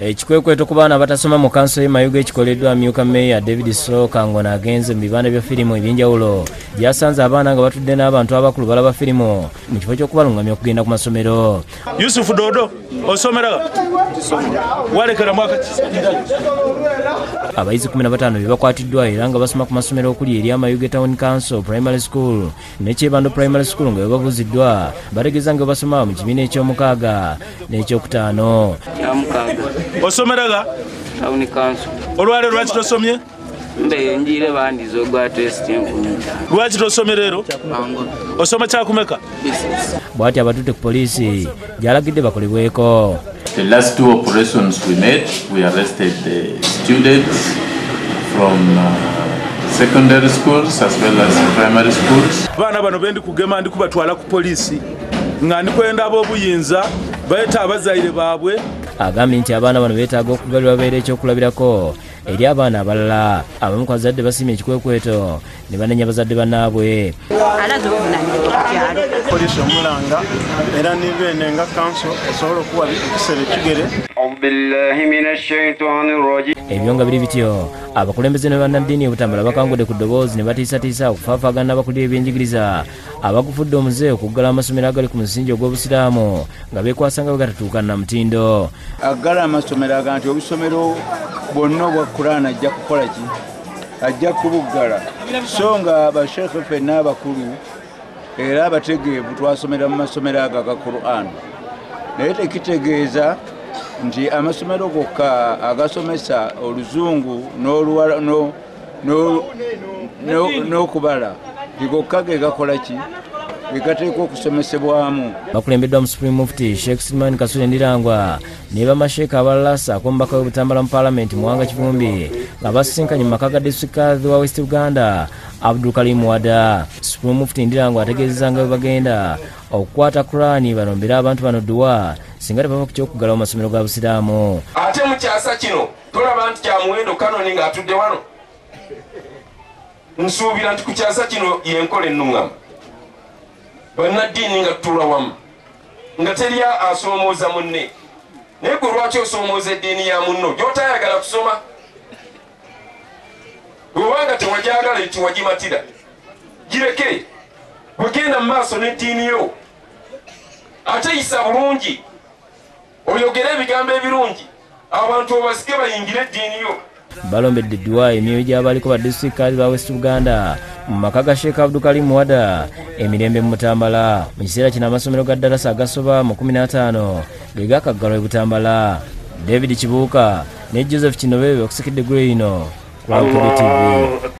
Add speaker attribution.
Speaker 1: ekikwekweto ku baana abatasoma mu kanso y'emayuga ekikoleddwa myuka meeya david sooka ngono agenze mu bibanda bya firimu ebyenjawulo. Gyasanze abaana nga batudde n'abantu abakulu balaba firimu mu kifo ky'okubalungamya okugenda ku masomero.
Speaker 2: Yusufu dodo osomera? Walekera mwaka
Speaker 1: abayizi 15 be bakwatiddwa era nga basoma ku masomero okuli eri amayuge town council primary school ne kyebando primary school nga bebabuziddwa bategeeza nga basoma mu kibiina ekyomukaaga n'ekyokutaano.
Speaker 2: Osomeraga olwaleero lwaki tosomye?
Speaker 3: Mbe njire bandiza ogwa tesiti enkumita
Speaker 2: lwaki tosomye leero? Osoma kyakumeka?
Speaker 1: Bw'ati abatutte ku poliisi gyalagidde bakolebweko
Speaker 4: The last two operations we made, we arrested the students from uh, secondary schools as well as primary schools.
Speaker 2: baana bano bendi kugema ndi kubatwala ku poliisi nga ndikwenda ab'obuyinza bayeta abazaire baabwe.
Speaker 1: Agambye nti abaana bano beetaaga okugalirwa babeera ekyokulabirako eri abaana abalala abamu ku bazadde basimye ekikwekweto ne banenya bazadde bannaabwe
Speaker 5: alaze obuvunanyizibwa ku kyalo
Speaker 6: poliisi omulanga era nibene nga council esobola okuwa ekisero ekigere
Speaker 1: ebyo nga biri bityo abakulembeze ne bannaddiini ebutambala bakangudde ku ddoboozi ne batiisatiisa okufaafaagana abakulira ebyenjigiriza abagufudde omuze okuggala amasomero agali ku musingi ogw'obusiraamu nga beekwasanga bwe gatatuuka namutindo.
Speaker 7: Aggala amasomero aga nti obusomero bwonna obwa kulaana ajja kukola ki? Ajja kubuggala. So nga bashekhe fenna abakulu era abategeevu twasomera mu masomero ago aga kurani naye tekitegeeza nti amasomero gokka agasomesa oluzungu n'okubala tigokka ge gakola ki? Gegateekwa okusomesebwamu.
Speaker 1: Bakulembeddwa mu supreme mufti sheikh silman kasule ndirangwa ne bamasheeka abalala ssaako omubaka w'obutambala mu paalamenti muwanga kivumbi nga basisinkanye mu maka ga disitulikaazi wa west uganda abdul kalim wada supreme mufti ndirangwa ategeezeza nga bwe bagenda okukwata kurani balombere abantu bano dduwa singa tebava ku ky'okuggalawo mu masomero ga busiraamu.
Speaker 8: Ate mu kyasa kino tolaba nti kya muwendo kanoni ng'atudde wano? Nsuubira nti ku kyasa kino yenkola ennuŋŋama bannaddiini nga tutuula wamu nga teri asoomooza munne. Naye gwe lwaki osoomooza eddiini ya munno? Gy'otayagala kusoma bw'obanga tewagyagala tiwagimatira gireke bwegenda mu maaso n'eddiini yo. Ate yisa bulungi. Oyogere ebigambo ebirungi. Abantu obasike bayingire eddiini yo.
Speaker 1: Balombedde edduwa emyoyo gy'abaliko ba disitulikaazi ba west uganda mu maka ga sheekh abdukalim wada emirembe mu butambala mu kiseera kino amasomero ga ddalasa agasoba mu 15 ge gakaggalwa e butambala. David kibuuka ne joseph kinobebe okusikidde guleyino Welcome to the TV.